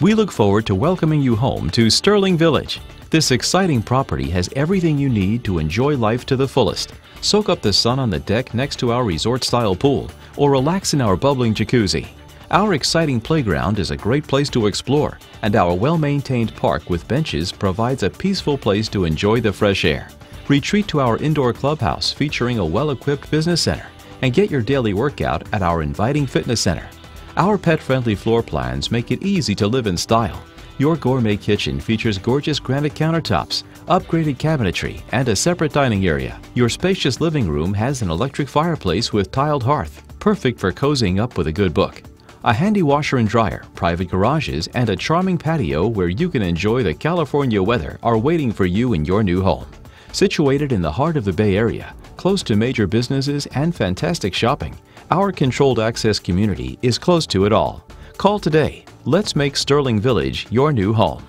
We look forward to welcoming you home to Sterling Village. This exciting property has everything you need to enjoy life to the fullest. Soak up the sun on the deck next to our resort-style pool or relax in our bubbling jacuzzi. Our exciting playground is a great place to explore, and our well-maintained park with benches provides a peaceful place to enjoy the fresh air. Retreat to our indoor clubhouse featuring a well-equipped business center and get your daily workout at our inviting fitness center. Our pet-friendly floor plans make it easy to live in style. Your gourmet kitchen features gorgeous granite countertops, upgraded cabinetry, and a separate dining area. Your spacious living room has an electric fireplace with tiled hearth, perfect for cozying up with a good book. A handy washer and dryer, private garages, and a charming patio where you can enjoy the California weather are waiting for you in your new home. Situated in the heart of the Bay Area, close to major businesses and fantastic shopping, our controlled access community is close to it all. Call today. Let's make Sterling Village your new home.